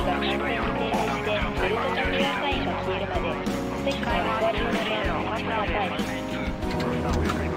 左の左の左の左の左の左の左の左の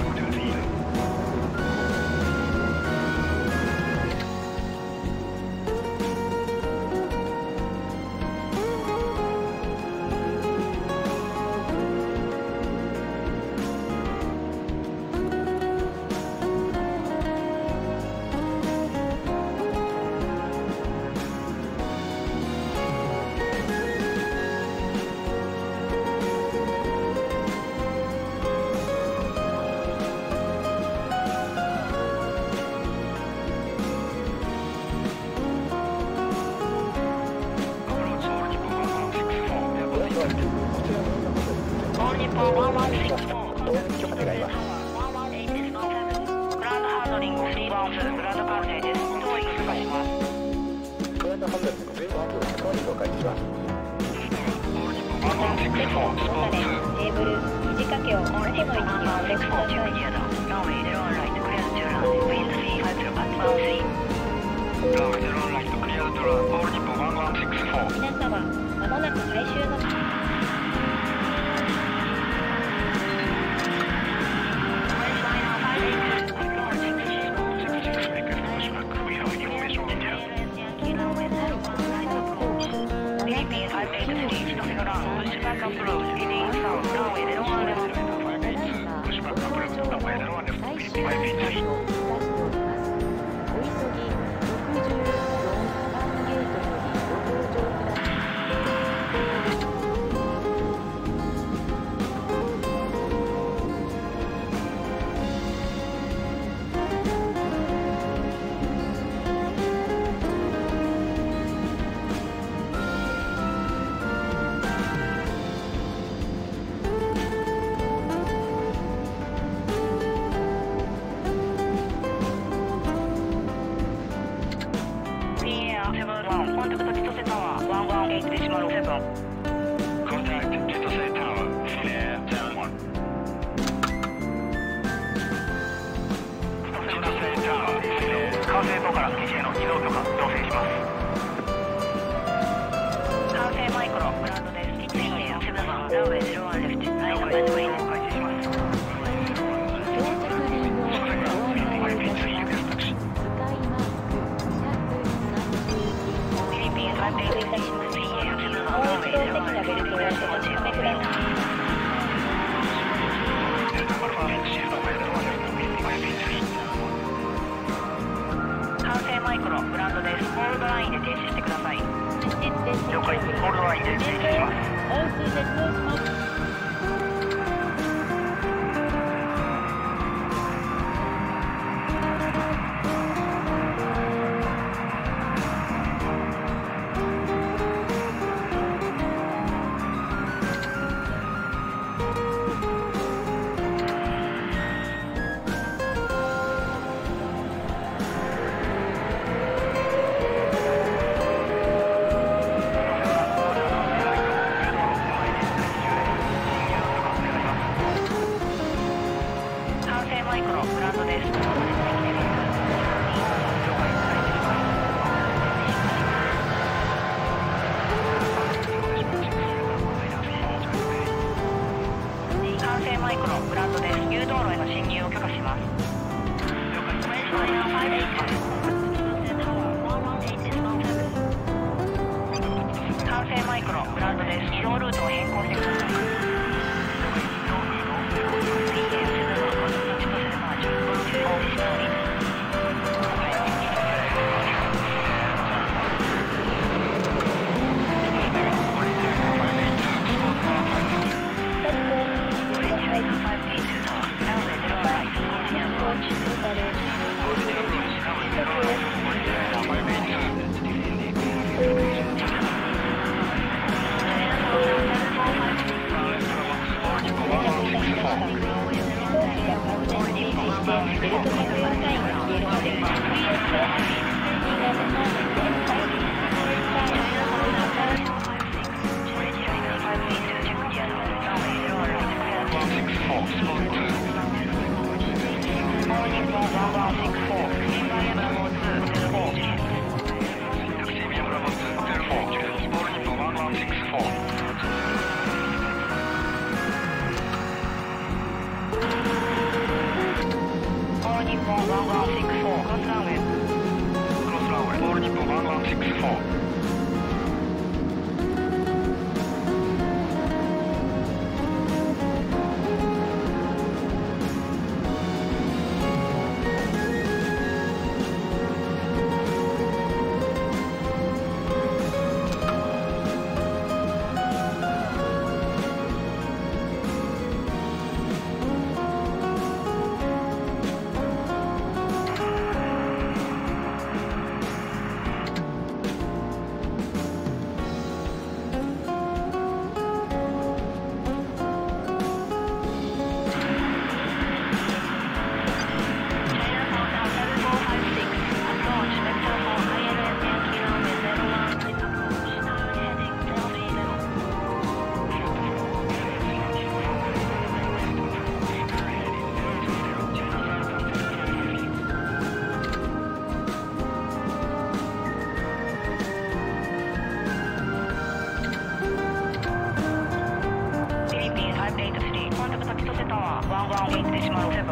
ブランドです。ホールドラインで停止してください。了解。ホールドラインで停止します。also that was not マイクロブランドです誘導路への進入を許可します。マイクロブランドです移動ルートを変更してください Crossroads, Borneo, Atlantic 4.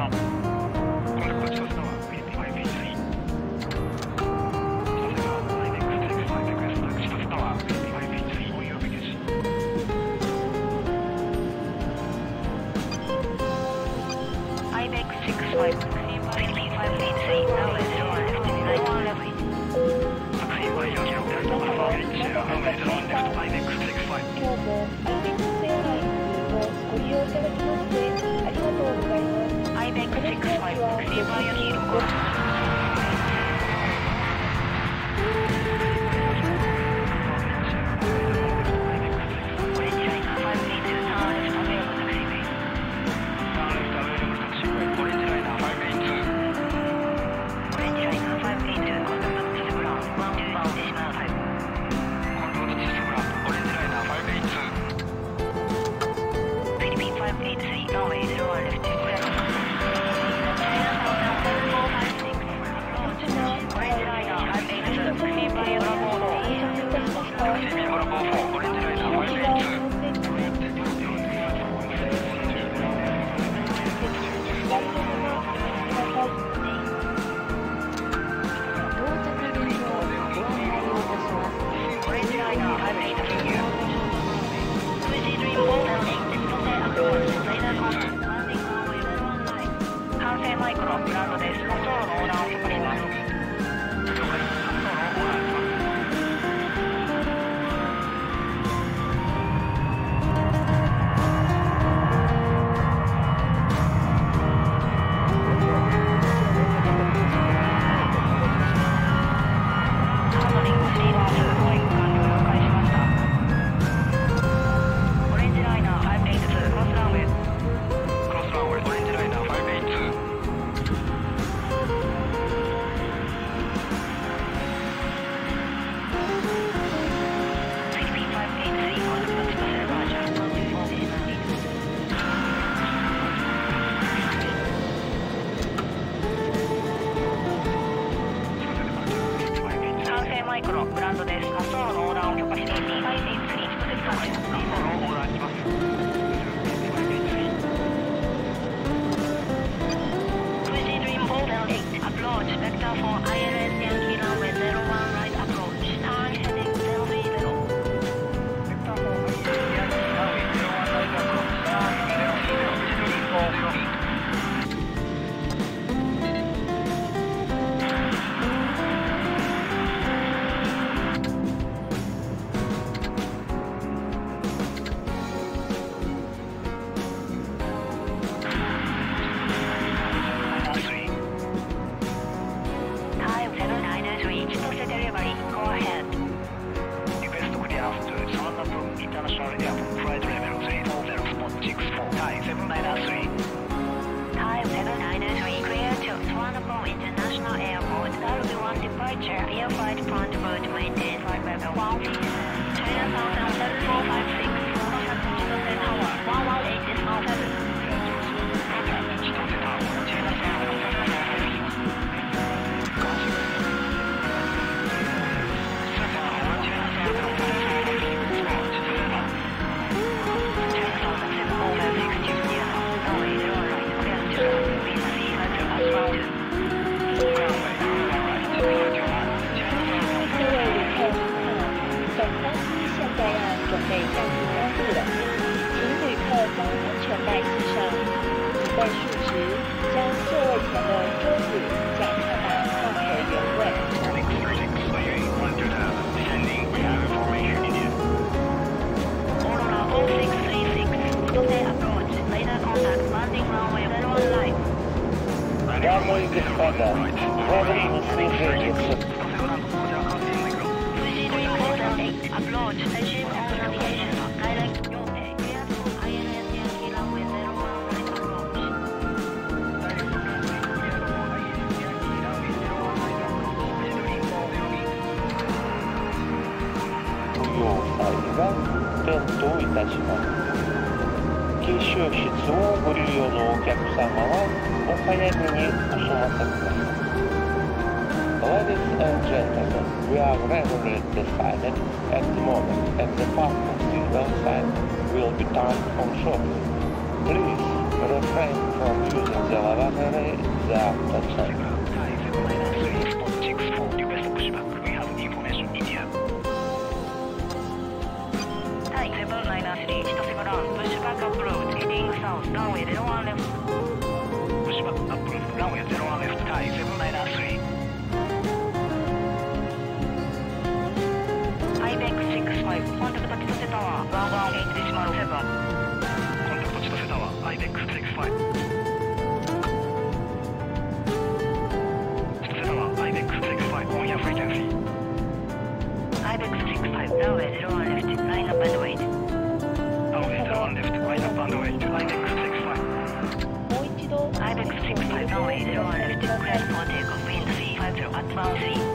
from. Bravo, ILS. down, runway 01 left. Pushback approved, runway 01 left, tie 793. IBEX 65, contact back to the tower, 118.7. Closing.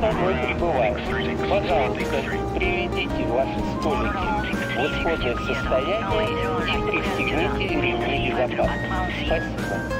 дорогой пребыватель, пожалуйста, приведите ваши столики в исходное состояние и пристегните ремни безопасности. Спасибо.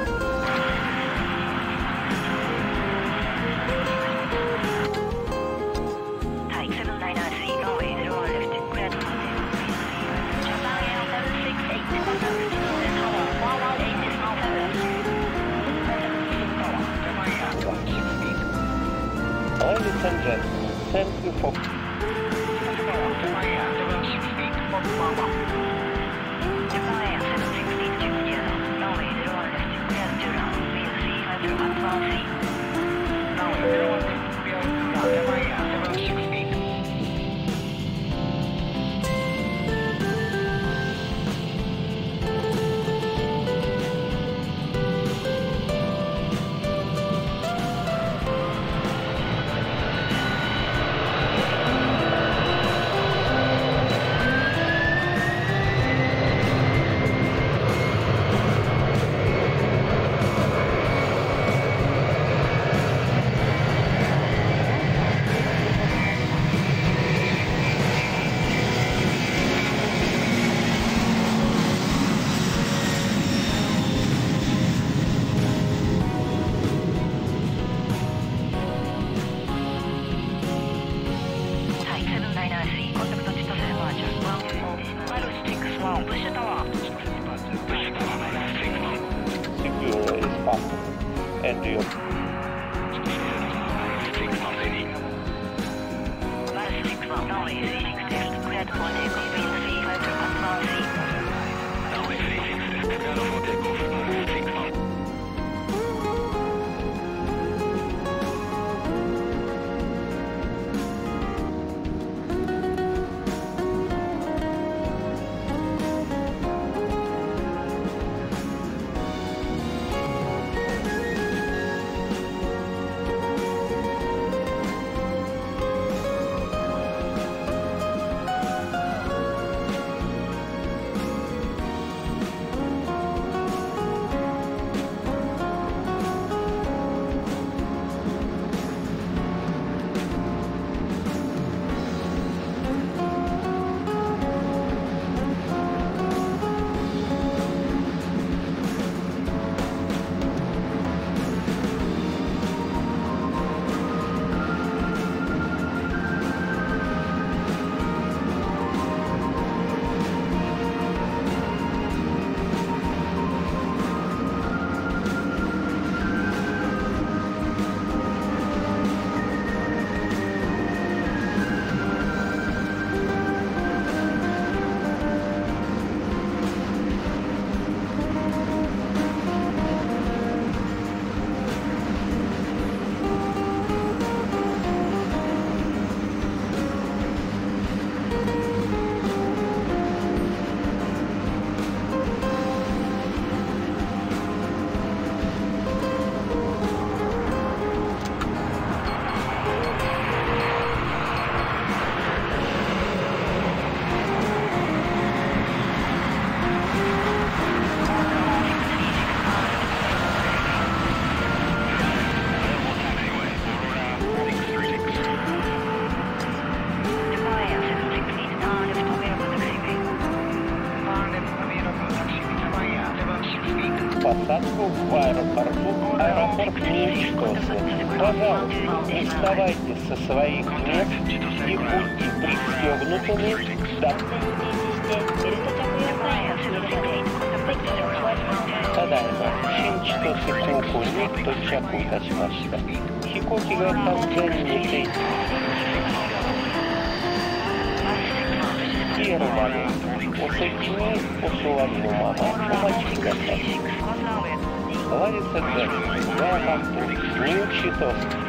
посадку в аэропорту аэропорт Величковска. Пожалуйста, не вставайте со своих мест и будьте пристегнутыми до... Тадайма, Шинчито Сикуку, Никто Чаку Космоса. Хикоки Гатан Дзен Никейт. dinheiro humano. Você tinha por seu lado uma máxima edificação. Né? Olha essa grande, uma matou 20 tostões.